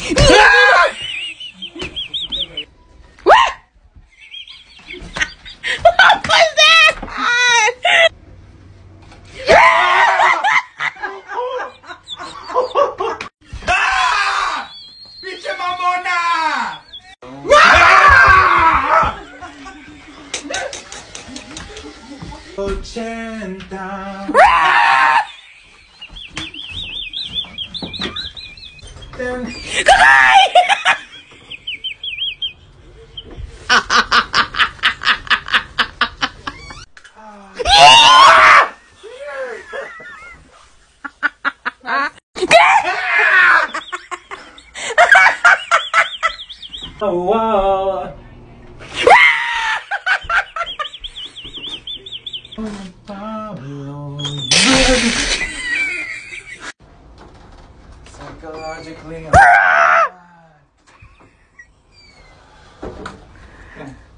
what was that? Ochenta. Ten- Oh, wow. Pablo. Psychologically. Oh